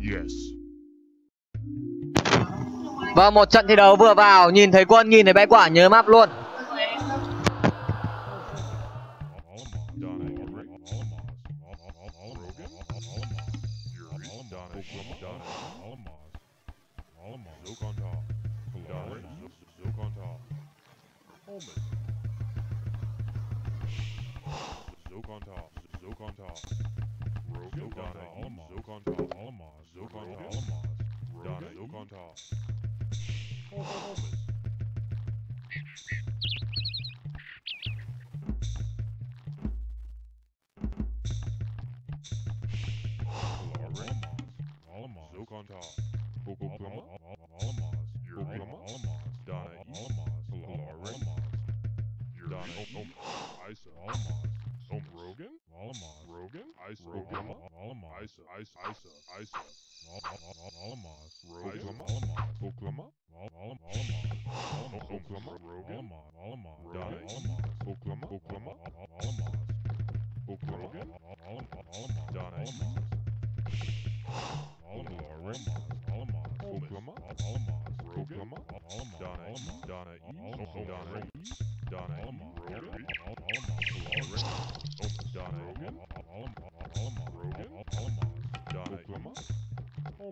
Yes. Vâng, một trận thi đấu vừa vào, nhìn thấy quân, nhìn thấy bãi quả nhớ map luôn. Isa. Isa. Oklahoma? Isa. Isa. Isa. Isa. Rogan? Oklahoma? Oklahoma? Rogan? Donna? Oklahoma? Oklahoma? Oklahoma? Donna? Lauren? Oklahoma? Rogan? Donna? Donna E? Donna E? Donna E? Rogan? Donna Rogan? Rogan?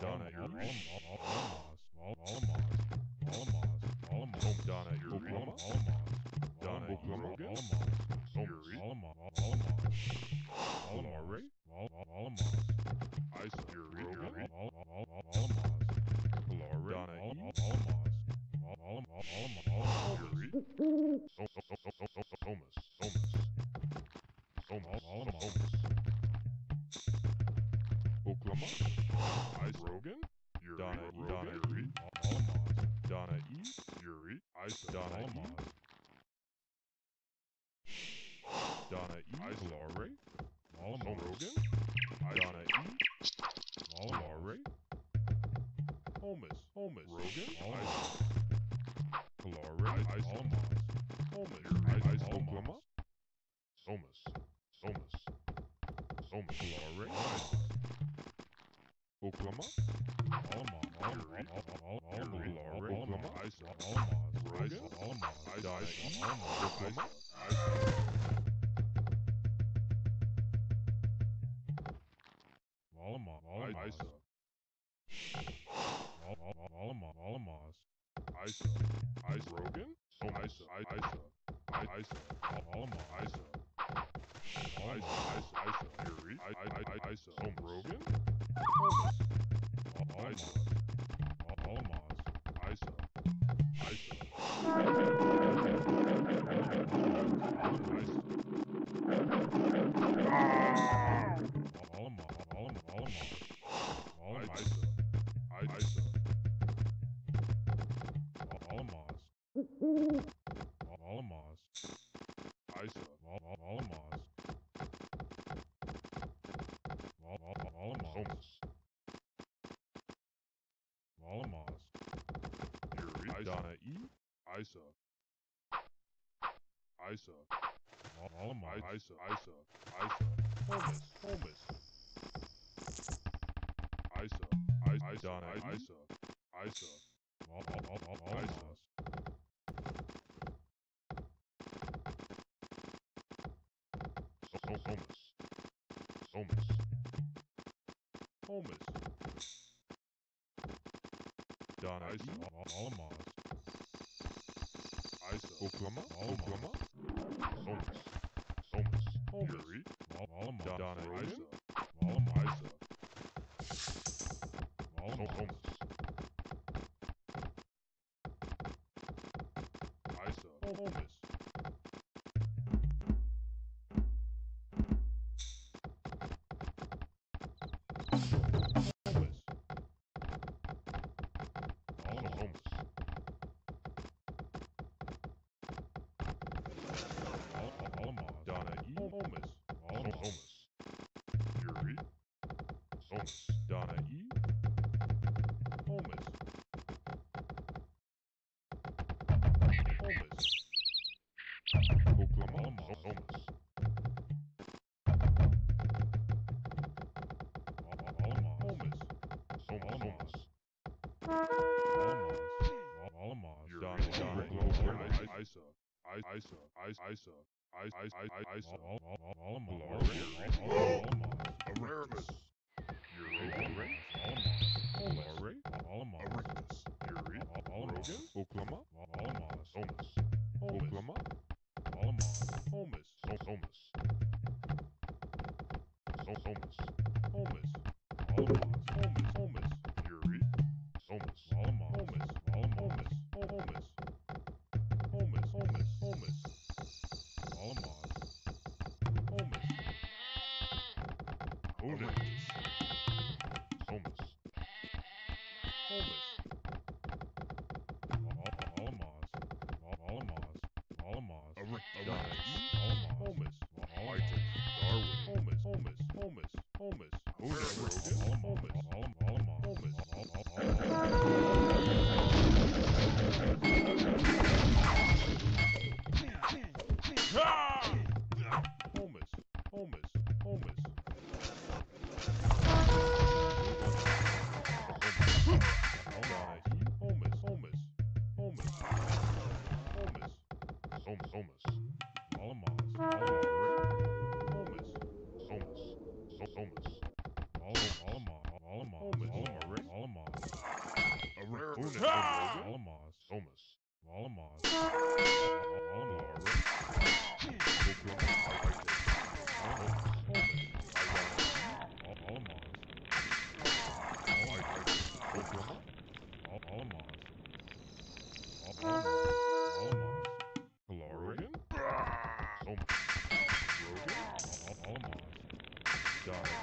Donna? Home Donna Yuri? Donna Oklahoma? Yuri? Lamare? Isa Yuri? Yuri? Lauren? Donna Donna E? Donna E? Isa Laurie? Som Rogan? Donna E? Laurie? Holmes? Holmes? Rogan? Isa? Laurie? Isa? Holmes? Oklahoma? Somas? Somas? Somas? Laurie? Isa? Oklahoma? Yuri? Yuri? Laurie? Oklahoma? Isa? Rogan? Donna E? Oklahoma? Isa? I- Isa. Isa. Isa. Rogan? So Isa. I- Isa. I- Isa. Isa. Isa. Isa. Isa. Yuri. I- I- I- Isa. Som Rogan? Holmes. Isa. Isa. Dana I. IJzer. IJzer. Allemaal IJzer, Isa. IJzer. Isa. Isa. Isa. IJzer, Dana IJzer. so IJzer. Pommes. Pommes. Pommes. Dana IJzer. Allemaal. Oklahoma, Oklahoma, Homus, Homus, Homery, Malamadanisha, Malamisa, Malahomus, Isa, Homus. Oklahoma Almas. Almas. Almas. Almas. Isa. Isa. Isa. Isa. Almas. Aramis. Oklahoma. Almas. Oklahoma. homeless. Holmes, Holmes, Holmes, Holmes, Holmes, Holmes, Holmes, 자.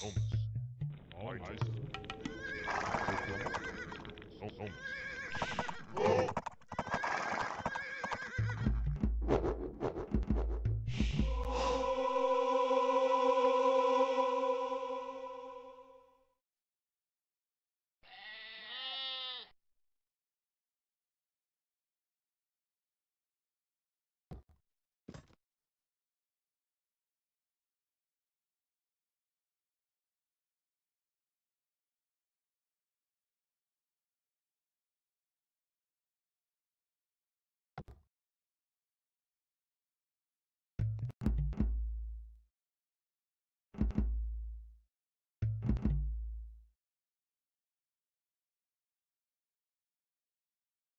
Holmes.